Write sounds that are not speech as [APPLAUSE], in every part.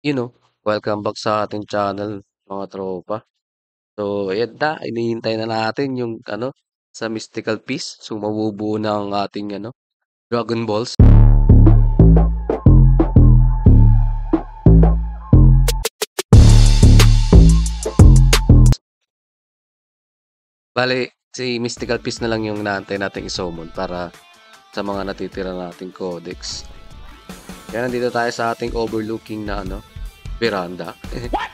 You know, welcome back sa ating channel mga tropa. So ayan na, hinihintay na natin yung ano, sa Mystical Piece. So mabubuo na ang ating ano, Dragon Balls. Bale, si Mystical Piece na lang yung inaantay nating i-summon para sa mga natitira nating codex. Kaya nandito tayo sa ating overlooking na ano, veranda.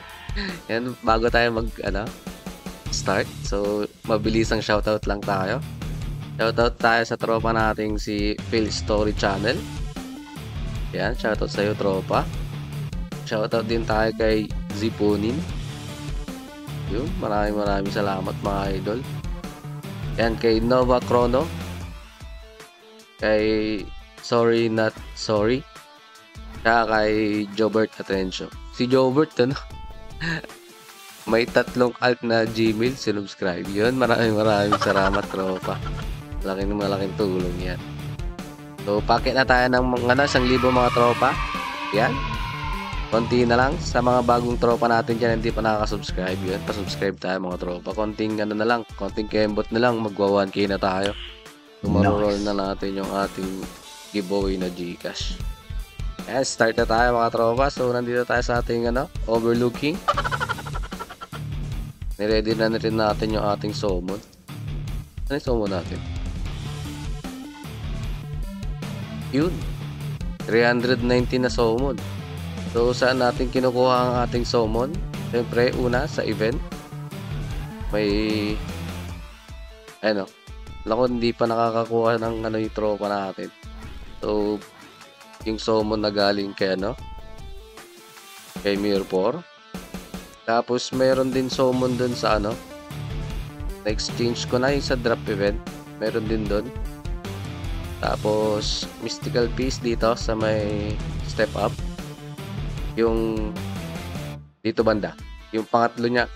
[LAUGHS] Yan, bago tayo mag ano, start. So, mabilisang shoutout lang tayo. Shoutout tayo sa tropa nating si Phil Story Channel. Yan, shoutout sa iyo tropa. Shoutout din tayo kay Ziponin. Yun, maraming maraming salamat mga idol. Yan, kay Nova Chrono. Kay Sorry Not Sorry. Kaya kay Jobert Attention. Si Jobert, ano? [LAUGHS] May tatlong alt na Gmail, sinubscribe. Yun, maraming maraming salamat, tropa. Malaking malaking tulong yan. So, pakit na tayo ng mga ano, isang libo mga tropa. Yan. Konti na lang sa mga bagong tropa natin dyan hindi pa nakaka-subscribe yun. Pa-subscribe tayo mga tropa. Konting ano na lang, konting kembot na lang, magwa 1k na tayo. So, maroroll na natin yung ating giveaway na Gcash. Ayan, start na tayo mga tropa. So, nandito tayo sa ating ano, overlooking. Niready na rin natin yung ating summon. Ano yung summon natin? Yun. 390 na summon. So, saan natin kinukuha ang ating summon? Siyempre, una, sa event. May... Ano. Lako, hindi pa nakakakuha ng ano yung tropa natin. So, yung summon na galing kay ano? Kay Mirror Tapos, meron din summon dun sa ano? Na-exchange ko na yung sa drop event. Meron din dun. Tapos, Mystical Piece dito sa may step up. Yung dito banda. Yung pangatlo niya.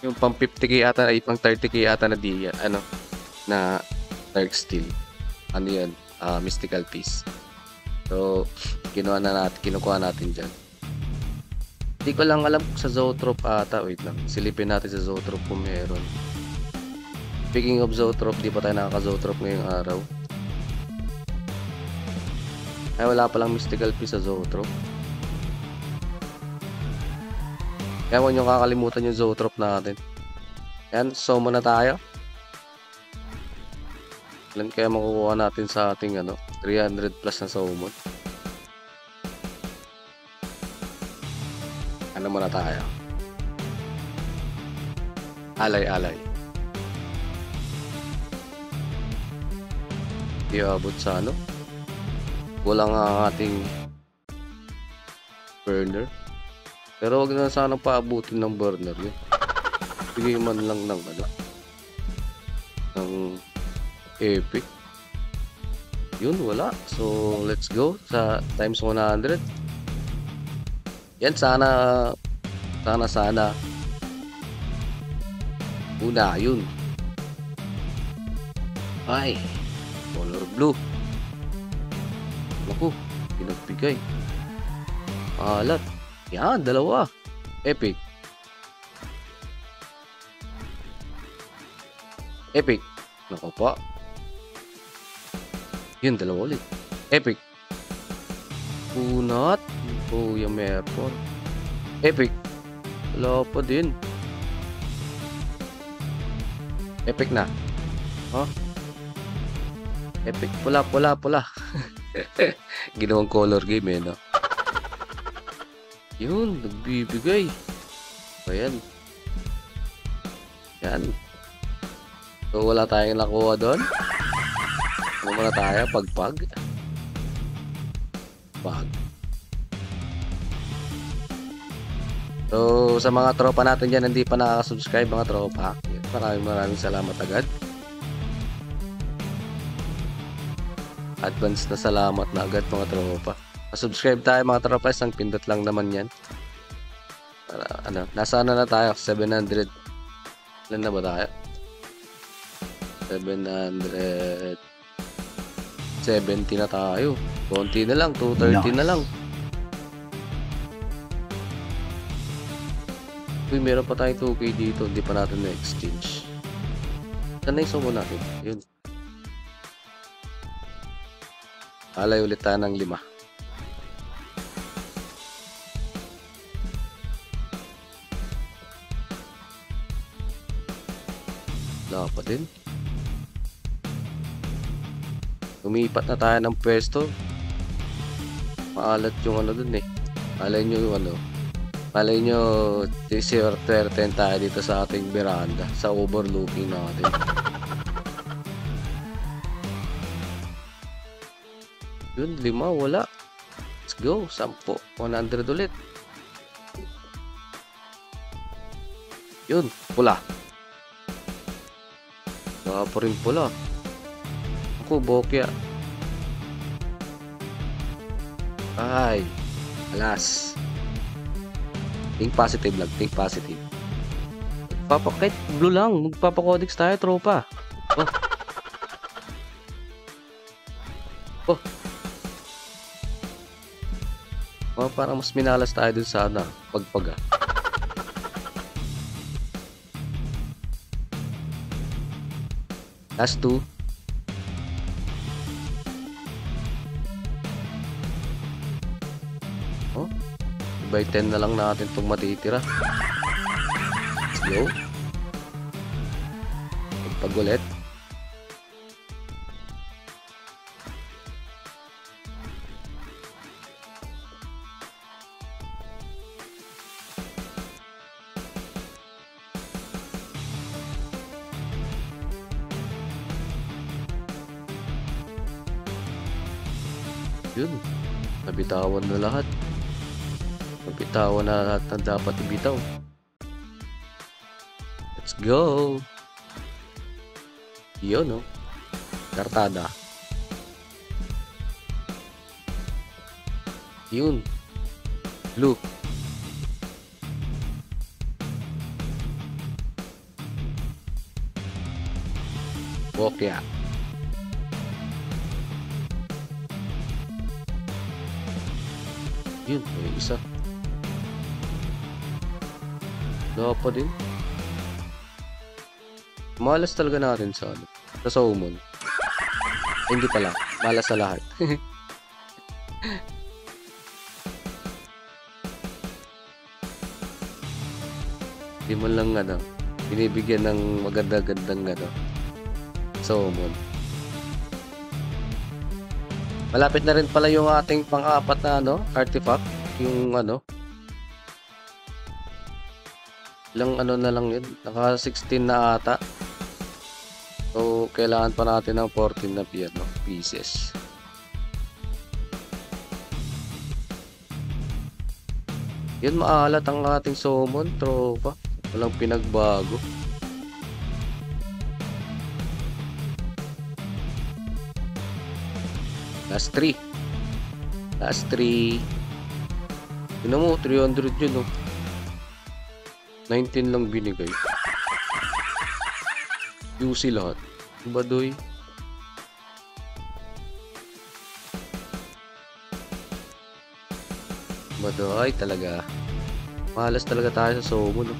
Yung pang 50k ata ay pang 30k ata na di ano na Dark Steel. Ano yan? Uh, mystical Piece. So, kinuha na natin, kinukuha natin dyan. Hindi ko lang alam sa Zoetrope ata. Wait lang. Silipin natin sa Zoetrope kung meron. Speaking of Zoetrope, di pa tayo nakaka-Zoetrope ngayong araw. Ay, wala palang mystical piece sa Zoetrope. Kaya huwag nyo kakalimutan yung Zoetrope natin. Yan, sumo na tayo. Ilan kaya makukuha natin sa ating ano, 300 plus na summon. Ano muna tayo? Alay-alay. Di abot sa ano? Kulang ang ating burner. Pero wag na sana paabutin ng burner yun. Bigay man lang ng ano. Ng epic. Yun, wala. So, let's go sa times 100. Yan, sana, sana, sana. Una, yun. Ay, color blue. Naku, pinagbigay. Alat. Yan, dalawa. Epic. Epic. Naku pa. Yun, dalawa ulit. Epic. Kunat. Kuya Merpon. Epic. Wala pa din. Epic na. Huh? Epic. Pula, pula, pula. [LAUGHS] Ginawang color game eh, no? Yun, nagbibigay. Ayan. Yan. So, wala tayong nakuha doon. Ano muna tayo? Pagpag. Pag. So, sa mga tropa natin dyan, hindi pa nakaka-subscribe mga tropa. Maraming maraming salamat agad. Advance na salamat na agad mga tropa. Subscribe tayo mga tropa, isang pindot lang naman yan. Para, ano, nasa ano na tayo? 700. Ilan na ba tayo? 700 70 na tayo. Konti na lang, 230 nice. na lang. Uy, meron pa tayong 2K dito. Hindi pa natin na-exchange. Sanay sumo natin. Yun. Alay ulit tayo ng lima. Wala pa din. Lumipat na tayo ng pwesto. Maalat yung ano dun eh. Malay nyo yung ano. Malay nyo, diswerten tayo dito sa ating veranda. Sa overlooking natin. Yun, lima, wala. Let's go, sampo. 100 ulit. Yun, pula. Wala pa rin pula. Ako, bokya. Ay, alas. Think positive lang, think positive. Papa, kahit blue lang, magpapakodex tayo, tropa. Oh. Oh. Oh, parang mas minalas tayo dun sa ano, pagpaga. Last two. By 10 na lang natin itong matitira. Let's go. Pag ulit. Yun. Nabitawan na lahat. Nabitawan na lahat ng dapat ibitaw. Let's go! Yun, no? Kartada. Yun. Blue. Bokya. Yun, may isa. Wala pa din. Malas talaga natin sa ano. Sa Saumon. Eh, hindi pala. Malas sa lahat. [LAUGHS] Hindi mo lang ano, binibigyan ng maganda-gandang ano. Saumon. Malapit na rin pala yung ating pang-apat na ano, artifact. Yung ano. Ilang ano na lang yun. Naka 16 na ata. So, kailangan pa natin ng 14 na piano pieces. Yun, maalat ang ating summon, tropa. Walang pinagbago. Last 3. Last 3. Tignan mo, 300 yun, oh. 19 lang binigay. UC lahat. Badoy. Badoy talaga. Mahalas talaga tayo sa Somo, no?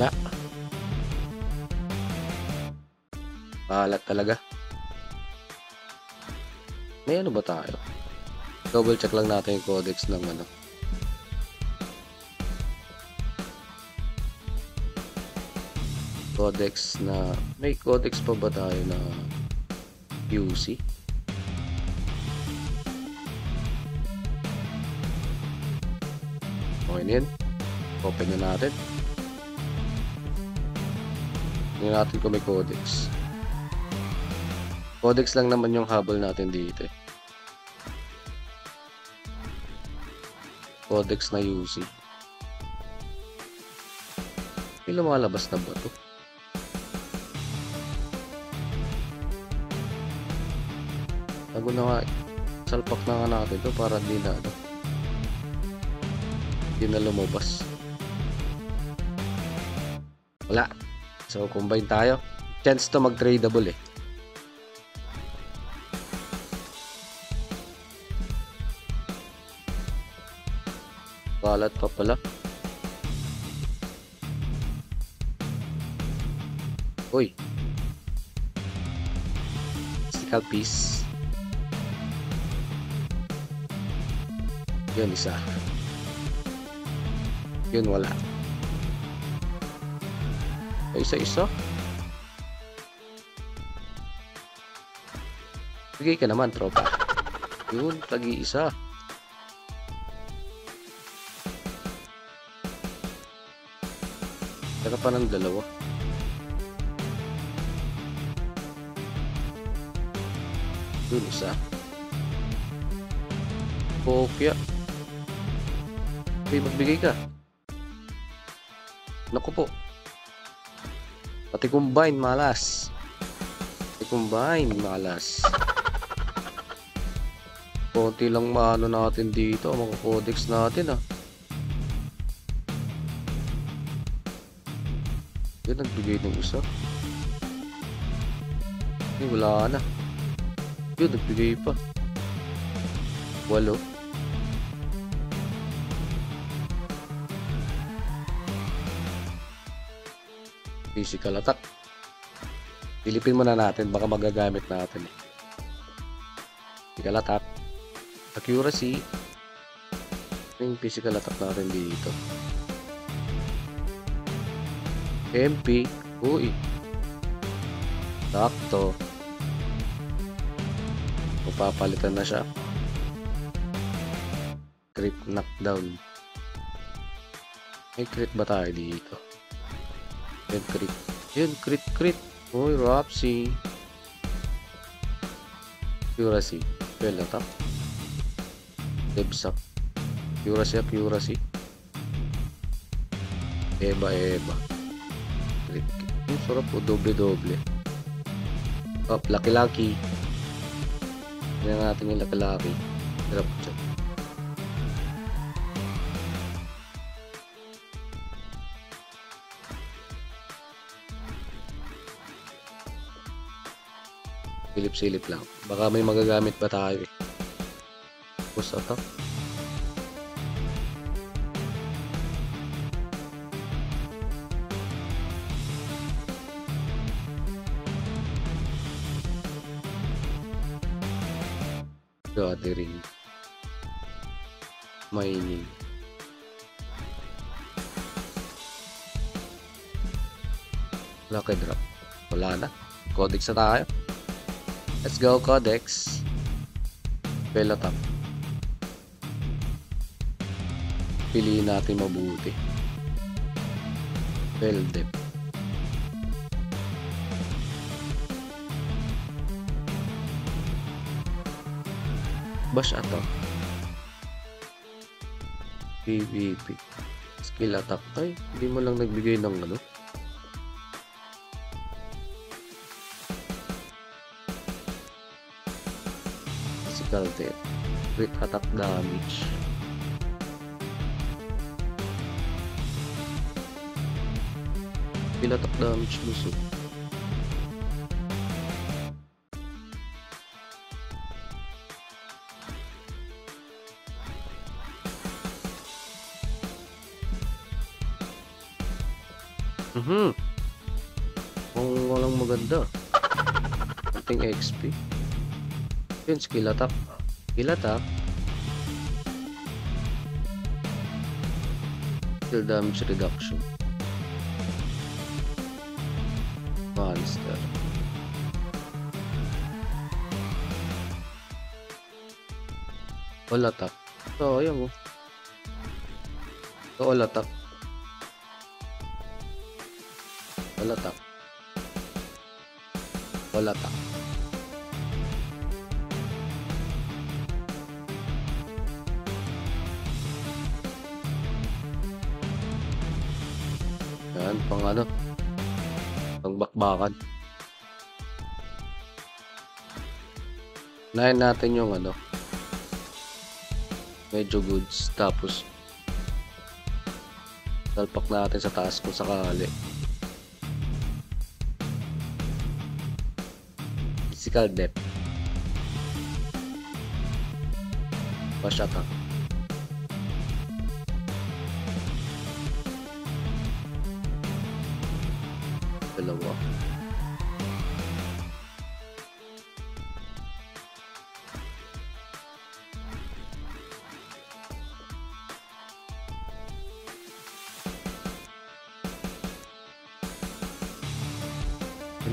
Na. Mahalat talaga. May ano ba tayo? Double check lang natin yung codex ng ano. Codex na... May codex pa ba tayo na UC? Okay na yan. Open na natin. Tingnan natin kung may codex. Codex lang naman yung habol natin dito eh. Codex na UC. May lumalabas na ba to? Tago na nga. Salpak na nga natin to para hindi na ano. Hindi na lumabas. Wala. So, combine tayo. Chance to mag-tradable eh. Kalat pa pala. Uy. Mystical piece. Yun, isa. Yun, wala. Isa-isa. Bigay ka naman, tropa. Yun, tagi-isa. Tara pa ng dalawa. Yun, isa. Pokya. Okay, magbigay ka. Naku po. Pati combine, malas. Pati combine, malas. [LAUGHS] Konti lang maano natin dito, mga codex natin ah. Yan, nagbigay ng isa. Hindi, wala na. Yun, nagbigay pa. Walo. Physical attack. Pilipin muna natin, baka magagamit natin. Physical attack. Accuracy. Yung physical attack natin dito. MP. Uy. Sakto. Mapapalitan na siya. Crit knockdown. May crit ba tayo dito? Yan, crit. Yan, crit, crit. Uy, Rapsi. Accuracy. Well, attack. Debs up. Accuracy, accuracy. Eba, eba. Crit. Ang sarap po, doble-doble. Up, laki-laki. Tingnan natin yung laki-laki. Sarap po dyan. Silip-silip lang. Baka may magagamit pa tayo eh. Tapos ito. Gathering. Mining. Lucky drop. Wala na. Codex na tayo. Let's go, Codex. Pelotop. Piliin natin mabuti. Peldep. Bash attack. PvP. Skill attack. Ay, hindi mo lang nagbigay ng ano. Physical death. Crit attack damage. Skill attack damage lusog. Ating XP. Yun, skill attack. Skill attack. Skill damage reduction. Monster. All attack. So, ayan mo. So, all attack. All attack. All attack. Yan, pang ano. Pang bakbakan. Nahin natin yung ano. Medyo goods. Tapos, talpak natin sa taas kung sakali. Physical depth. Bash attack. Dalawa.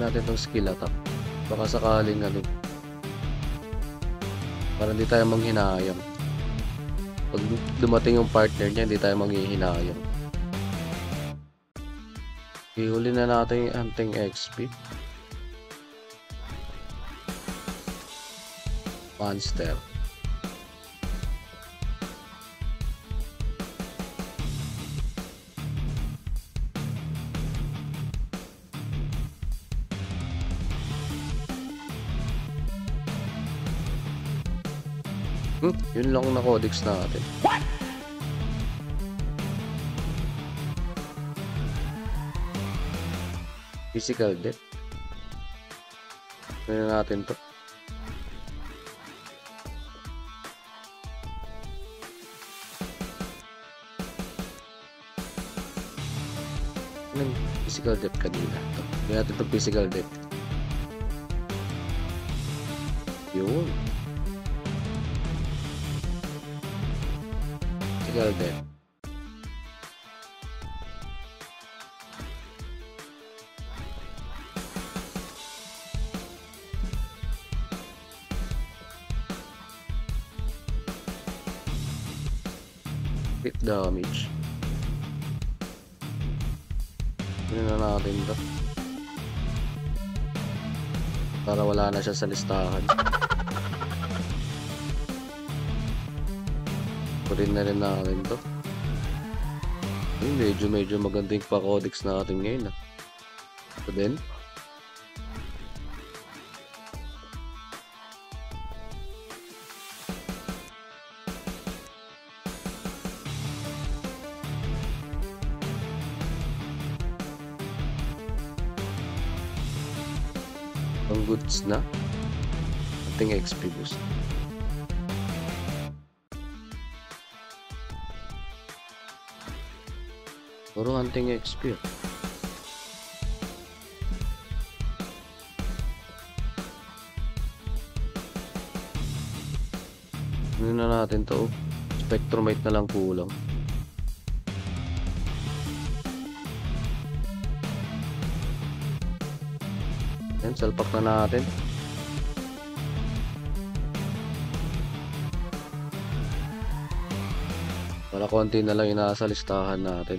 Natin tong skill attack. Baka sakaling ano. Para hindi tayo manghinayang. Pag dumating yung partner niya, hindi tayo manghihinayang. Ihuli na natin yung anting XP. Monster. Hmm, yun lang na codex natin. Physical death. Ano natin to? Anong physical depth kanina? Ito. Hindi natin itong physical depth. Yun. Physical depth. Damage. Ano na natin to? Para wala na siya sa listahan. Kurin na rin natin to. Ay, medyo medyo maganda yung pa-codex natin ngayon ah. Ito din. Goods na. Ating XP boost. Puro hunting XP. Ano na natin to? Spectrumite na lang kulang. Yan, salpak na natin. Para konti na lang yung nasa listahan natin.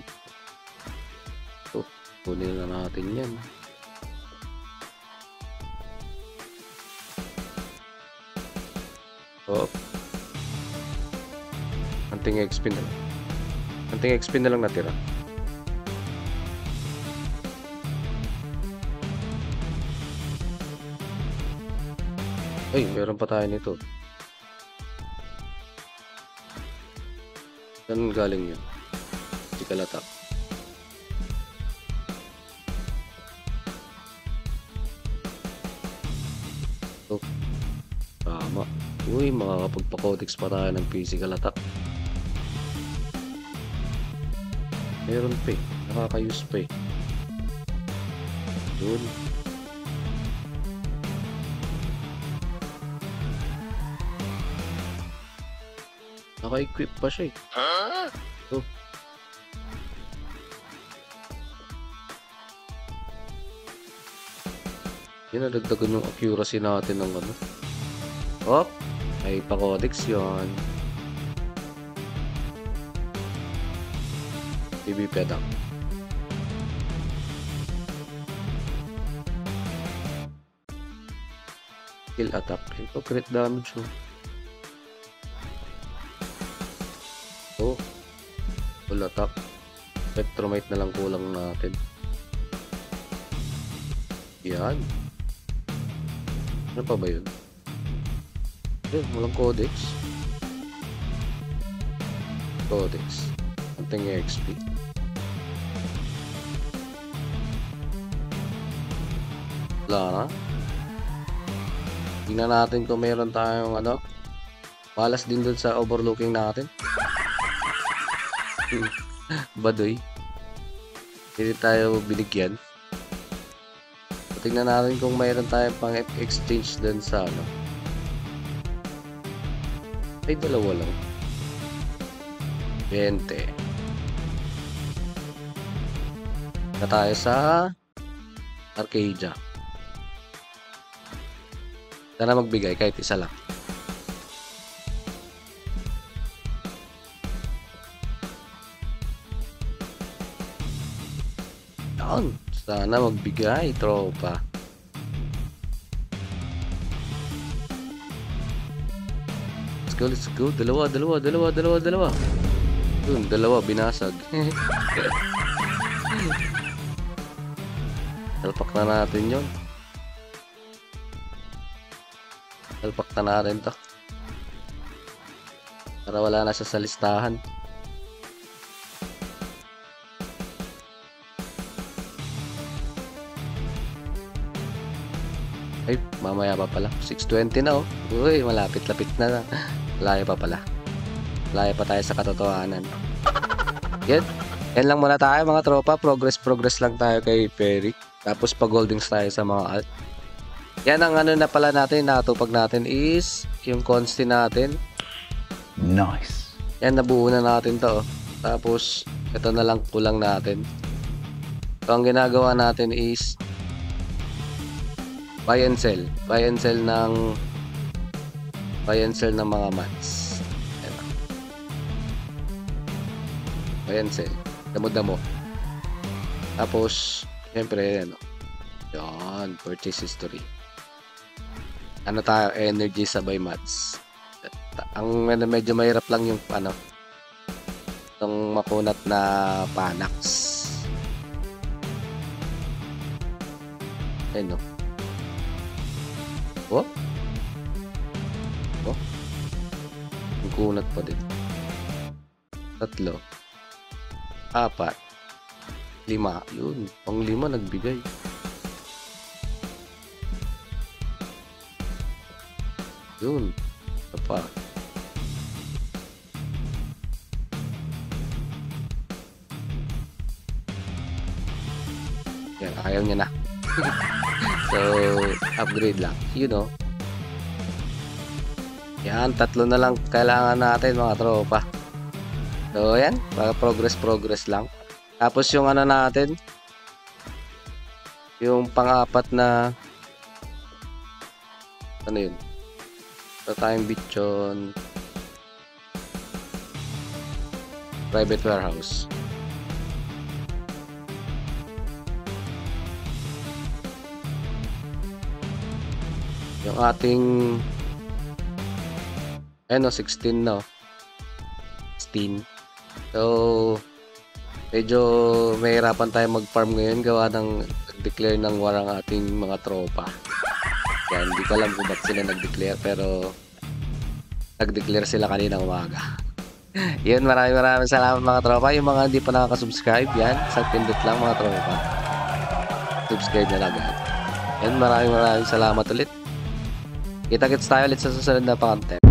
So, kunin na natin yan. Oh. Anting XP na lang. Anting XP na lang natira. Ay, meron pa tayo nito. Saan galing yun? Di kalata. Oh, tama. Uy, makakapagpa-codex pa tayo ng physical attack. Meron pa eh. Nakaka-use pa eh. Yun. Naka-equip pa siya eh. Oh. Yun, nadagdagan yung accuracy natin ng ano. Oh, may pa-codex yun. BB pedang. Kill attack. Ito, crit damage. Oh. Full attack. Spectrumite na lang kulang natin. Yan. Ano pa ba yun? Eh, walang codex. Codex. Anting XP. Wala na. Tingnan natin kung meron tayong ano. Palas din dun sa overlooking natin. Badoy. Hindi tayo binigyan. tingnan natin kung mayroon tayong pang exchange dun sa ano. Ay, dalawa lang. 20. Na tayo sa Arcadia. Sana magbigay kahit isa lang. Yan. Sana magbigay, tropa. Let's go, let's go. Dalawa, dalawa, dalawa, dalawa, dalawa. Yun, dalawa, binasag. [LAUGHS] Talpak na natin yun. Talpak na natin to. Para wala na siya sa listahan. Ay, mamaya pa pala. 6.20 na oh. Uy, malapit-lapit na. Layo pa pala. Layo pa tayo sa katotohanan. Yan. Yan lang muna tayo mga tropa. Progress, progress lang tayo kay Perry. Tapos pag-holdings tayo sa mga alt. Yan ang ano na pala natin, nakatupag natin is yung consti natin. Nice. Yan, nabuo na natin to. oh. Tapos, ito na lang kulang natin. So, ang ginagawa natin is buy and sell. Buy and sell ng buy and sell ng mga mats. Yan. Buy and sell. Damo-damo. Tapos, syempre, ano. Yan, purchase history. Ano tayo, energy sabay mats. Ang med- medyo mahirap lang yung ano, itong makunat na panax. Ayun no. Oh? Oh? Ang kunat pa din. Tatlo. Apat. Lima. Yun. Pang lima nagbigay. Yun. Ito. Yan, ayaw niya na. [LAUGHS] so, upgrade lang. You know. Yan, tatlo na lang kailangan natin mga tropa. So, yan. Para progress-progress lang. Tapos yung ano natin, yung pang-apat na ano yun? Sa tayong bitchon private warehouse. Yung ating ano 16 no. 16. So medyo mahirapan tayo mag-farm ngayon gawa ng declare ng war ang ating mga tropa. Kaya hindi ko alam kung ba't sila nag-declare pero nag-declare sila kanina umaga. [LAUGHS] Yun, maraming maraming salamat mga tropa. Yung mga hindi pa nakaka-subscribe, yan, sa pindot lang mga tropa. Subscribe na agad. Yan, maraming maraming salamat ulit. Kita-kits tayo ulit sa susunod na pa-content.